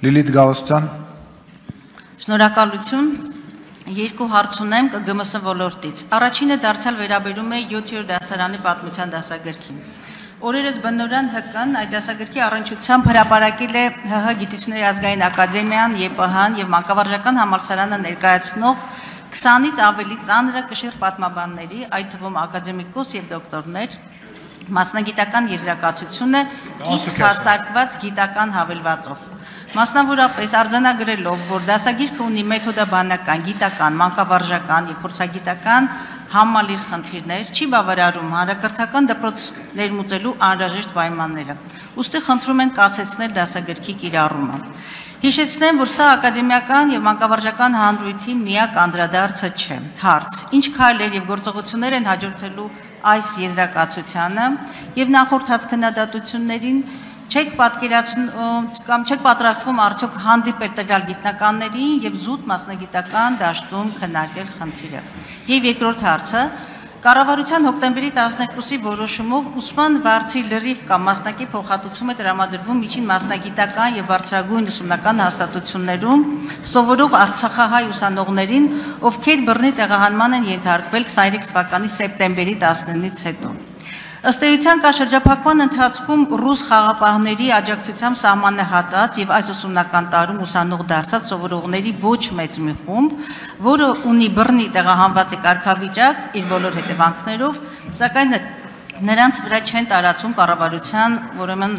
Լիլիթ Գալստյան Շնորհակալություն։ Երկու հարց ունեմ ԿԳՄՍ ոլորտից։ Առաջինը դարձյալ վերաբերում է 7-րդ դասարանի պատմության դասագրքին։ Օրերս բնորեն ՀԿ-ն այդ դասագրքի առնչությամբ հրապարակել է ՀՀ Գիտությունների ազգային ակադեմիան, ԵՊՀ-ն եւ Մանկավարժական համալսարանը ներկայացնող 20-ից ավելի ծանրը կշիռ պատմաբանների, այդ թվում ակադեմիկոս եւ դոկտորներ, մասնագիտական եզրակացությունը իսկ հաստատված գիտական հավելվածով։ Մասնավորապես արձանագրելով, որ դասագիրքը ունի մեթոդաբանական, գիտական, մանկավարժական եւ փորձագիտական համալիր խնդիրներ, չի բավարարում հանրակրթական դպրոց ներմուծելու անհրաժեշտ պայմանները։ Ոստի խնդրում են կասեցնել դասագրքի կիրառումը։ Հիշեցնեմ, որ սա ակադեմիական եւ մանկավարժական հանրույթի միակ անդրադարձը չէ։ Հարց. Ինչ քայլեր եւ գործողություններ են հաջորդելու այս եզրակացությանը եւ նախորդած քննադատություններին չեք պատկերացնում կամ չեք պատրաստվում արդյոք հանդիպել տվյալ գիտնականներին եւ զուտ մասնագիտական դաշտում քննարկել խնդիրը։ Եվ երկրորդ հարցը. Կառավարության հոկտեմբերի 12-ի որոշումով ուսման վարձի լրիվ կամ մասնակի փոխհատուցում է տրամադրվում միջին մասնագիտական եւ բարձրագույն ուսումնական հաստատություններում սովորող Արցախահայ ուսանողներին, ովքեր բռնի տեղահանման են ենթարկվել 23 թվականի սեպտեմբերի 19-ից հետո։ Ըստ էության կա շրջափակման ընթացքում ռուս խաղապահների աջակցությամբ սահմանահատած եւ այս ուսումնական տարում ուսանող դարձած սովորողների ոչ մեծ մի խումբ, որը ունի բռնի տեղահանված կարգավիճակ իր բոլոր հետևանքներով, սակայն նրանց վրա չեն տարածում կառավարության ուրեմն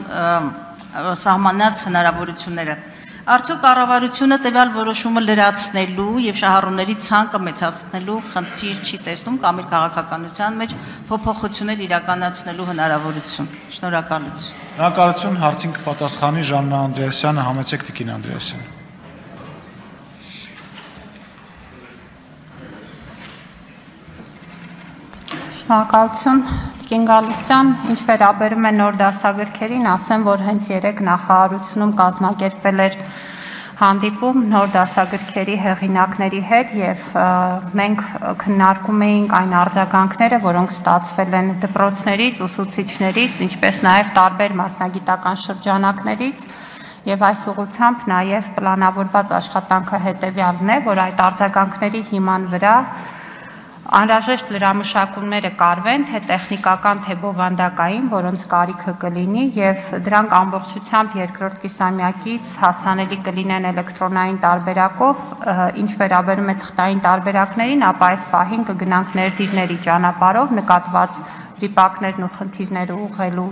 սահմանած հնարավորությունները։ Արդյոք կառավարությունը տվյալ որոշումը լրացնելու եւ շահառուների ցանկը մեծացնելու խնդիր չի տեսնում կամ իր քաղաքականության մեջ փոփոխություններ իրականացնելու հնարավորություն։ Շնորհակալություն։ Շնորհակալություն հարցին կպատասխանի Ժաննա Անդրեասյանը, համեցեք Տիկին Անդրեասյան։ Շնորհակալություն Տիկին Գալստյան, ինչ վերաբերում է նոր դասագրքերին, ասեմ, որ հենց երեք նախարարությունում կազմակերպվել էր հանդիպում նոր դասագրքերի հեղինակների հետ եւ մենք քննարկում էինք այն արձագանքները, որոնք ստացվել են դպրոցներից, ուսուցիչներից, ինչպես նաեւ տարբեր մասնագիտական շրջանակներից եւ այս ուղությամբ նաեւ պլանավորված աշխատանքը հետեւյալն է, որ այդ արձագանքների հիման վրա Անհրաժեշտ լրամշակումները կարվեն, թե տեխնիկական, թե բովանդակային, որոնց կարիքը կլինի եւ դրանք ամբողջությամբ երկրորդ կիսամյակից հասանելի կլինեն էլեկտրոնային տարբերակով, ինչ վերաբերում է թղթային տարբերակներին, ապա այս պահին կգնանք ներդիրների ճանապարհով նկատված դիպակներն ու խնդիրները ուղղելու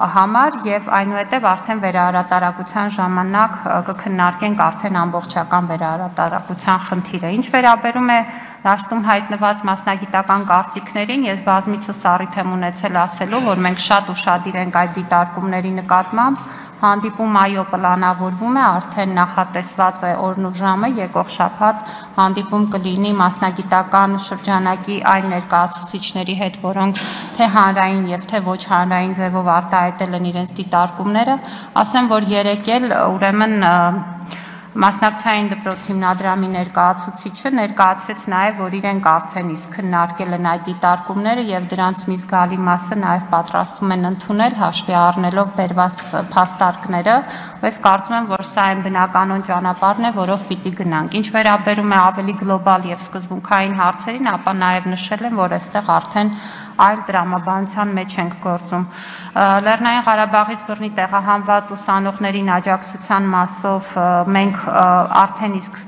համար եւ այնուհետեւ արդեն վերահրատարակության ժամանակ կքննարկենք արդեն ամբողջական վերահրատարակության խնդիրը։ Ինչ վերաբերում է դաշտում հայտնված մասնագիտական կարծիքներին, ես բազմիցս առիթ եմ ունեցել ասելու, որ մենք շատ ուրախadir ենք այդ դիտարկումների նկատմամբ Հանդիպում այո պլանավորվում է, արդեն նախատեսված է օրն ու ժամը, եկող շաբաթ հանդիպում կլինի մասնագիտական շրջանակի այն ներկայացուցիչների հետ, որոնք թե հանրային եւ թե ոչ հանրային ձևով արտահայտել են իրենց դիտարկումները, ասեմ, որ երեկ էլ ուրեմն Մասնակցային դպրոց հիմնադրամի ներկայացուցիչը ներկայացրեց նաև, որ իրենք արդեն իսկ քննարկել են այդ դիտարկումները եւ դրանց մի զգալի մասը նաև պատրաստվում են ընդունել հաշվի առնելով բերված փաստարկները։ Ես կարծում եմ, որ սա այն բնականon ճանապարհն է, որով պիտի գնանք։ Ինչ վերաբերում է ավելի գլոբալ եւ սկզբունքային հարցերին, ապա նաև նշել եմ, որ այստեղ արդեն այլ դրամաբանության մեջ ենք գործում։ Լեռնային Ղարաբաղից բռնի տեղահանված ուսանողներին աջակցության մասով մենք արդեն իսկ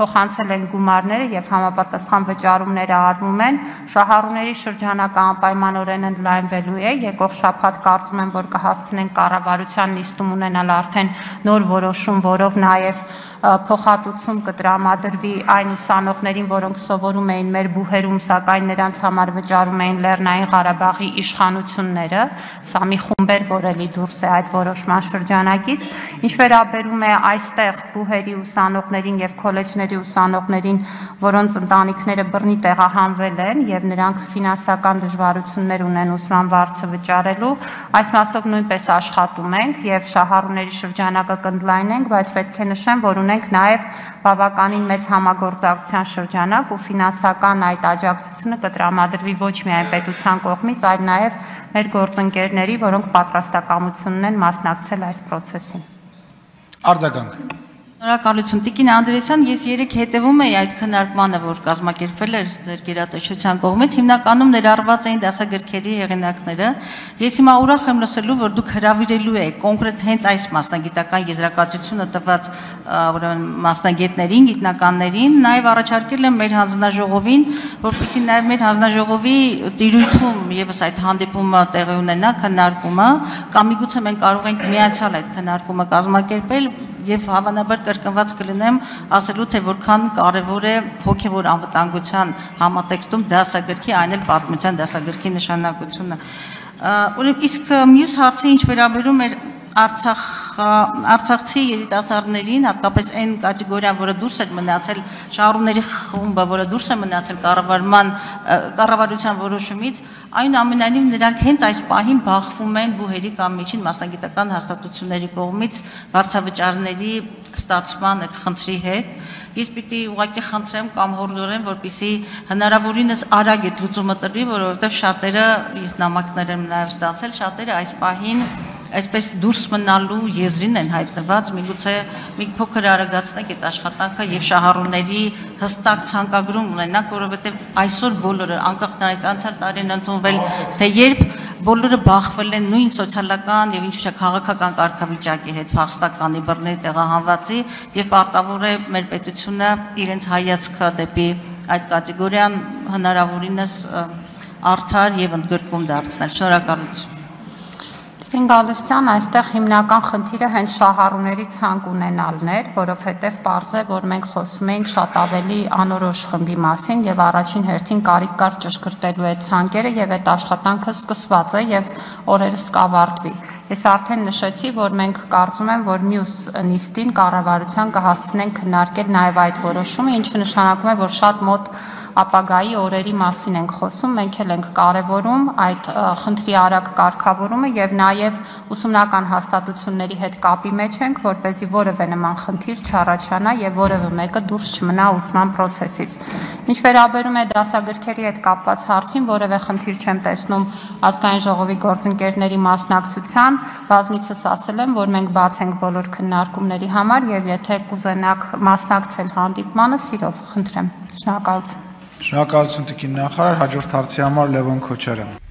փոխանցել են գումարները եւ համապատասխան վճարումները արվում են։ Շահառուների շրջանակը անպայմանորեն ընդլայնվելու է։ Եկող շաբաթ կարծում եմ, որ կհասցնենք կառավարության նիստում ունենալ արդեն նոր որոշում, որով նաեւ փոխհատուցում կտրամադրվի այն ուսանողներին, որոնք սովորում էին մեր բուհերում, սակայն նրանց համար վճարում էին Լեռնային Ղարաբաղի իշխանությունները։ Սա մի խումբ էր, որ էլի դուրս է այդ որոշման շրջանակից։ Ինչ վերաբերում է այստեղ բուհերի ուսանողներին եւ քոլեջների ուսանողներին, որոնց ընտանիքները բռնի տեղահանվել են եւ նրանք ֆինանսական դժվարություններ ունեն ուսման վարձը վճարելու, այս մասով նույնպես աշխատում ենք եւ շահառուների շրջանակը կընդլայնենք, բայց պետք է նշեմ, որ ունենք նաև բավականին մեծ համագործակցության շրջանակ ու ֆինանսական այդ աջակցությունը կտրամադրվի ոչ միայն պետության կողմից, այլ նաև մեր գործընկերների, որոնք պատրաստակամություն ունեն մասնակցել այս process-ին։ Արձագանք։ Շնորհակալություն Տիկին Անդրեասյան, ես երեք հետևում էի այդ քննարկմանը, որ կազմակերպվել էր ձեր գերատեսչության կողմից, հիմնականում ներառված էին դասագրքերի հեղինակները։ Ես հիմա ուրախ եմ լսելու, որ դուք հravirելու եք կոնկրետ հենց այս մասնագիտական եզրակացությունը տված ուրեմն մասնագետներին, գիտնականներին, նաև առաջարկել եմ մեր հանձնաժողովին, որպեսզի նաև մեր հանձնաժողովի տիրույթում եւս այդ հանդիպումը տեղի ունենա, քննարկումը, կամ միգուցե մենք կարող ենք միացյալ այդ քննարկումը կազմակերպել եւ հավանաբար կրկնված կլինեմ ասելու թե որքան կարեւոր է հոգեվոր անվտանգության համատեքստում դասագրքի, այն էլ պատմության դասագրքի նշանակությունը։ Ուրեմն իսկ մյուս հարցը ինչ վերաբերում էր Արցախ Արցախցի երիտասարդներին, հատկապես այն կատեգորիան, որը դուրս էր մնացել շահառուների խումբը, որը դուրս է մնացել կառավարման կառավարության որոշումից, այնուամենայնիվ նրանք հենց այս պահին բախվում են բուհերի կամ միջին մասնագիտական հաստատությունների կողմից վարձավճարների ստացման այդ խնդրի հետ։ Ես պիտի ուղղակի խնդրեմ կամ հորդորեմ, որպիսի հնարավորինս արագ այդ լուծումը տրվի, որովհետև շատերը, ես նամակներ եմ նաև ստացել, շատերը այս պահին այսպես դուրս մնալու եզրին են հայտնված, միգուցե մի փոքր արագացնենք այդ աշխատանքը եւ շահառուների հստակ ցանկագրում ունենանք, որովհետեւ այսօր բոլորը անկախ նրանից անցյալ տարին ընդունվել, թե երբ բոլորը բախվել են նույն սոցիալական եւ ինչու՞ չէ քաղաքական կարգավիճակի հետ փախստականի բռների տեղահանվածի եւ պարտավոր է մեր պետությունը իրենց հայացքը դեպի այդ կատեգորիան հնարավորինս արդար եւ ընդգրկում դարձնել։ Շնորհակալություն։ Տիկին Գալստյան, այստեղ հիմնական խնդիրը հենց շահառուների ցանկ ունենալն էր, որովհետև པարզ է, որ մենք խոսում ենք շատ ավելի անորոշ խմբի մասին եւ առաջին հերթին կարիք կար ճշգրտելու այդ ցանկերը եւ այդ աշխատանքը սկսված է եւ օրերս կավարտվի։ Ես արդեն նշեցի, որ մենք կարծում եմ, որ մյուս նիստին կառավարության կհասցնենք քննարկել նաև այդ որոշումը, ինչը նշանակում է, որ շատ մոտ ապագայի օրերի մասին ենք խոսում, մենք էլ ենք կարևորում այդ խնդրի արագ կարգավորումը եւ նաեւ ուսումնական հաստատությունների հետ կապի մեջ ենք, որ เป զի որևէ նման խնդիր չառաջանա եւ որևէ մեկը դուրս չմնա ուսման process-ից։ Ինչ վերաբերում է դասագրքերի հետ կապված հարցին, որևէ խնդիր չեմ տեսնում ազգային ժողովի գործընկերների մասնակցության, բազմիցս ասել եմ, որ մենք բաց ենք բոլոր քննարկումների համար եւ եթե կուզենաք մասնակցել հանդիպմանը, սիրով խնդրեմ։ Շնորհակալություն։ Շնորհակալություն տիկին նախարար, հաջորդ հարցի համար Լևոն Քոչարյան։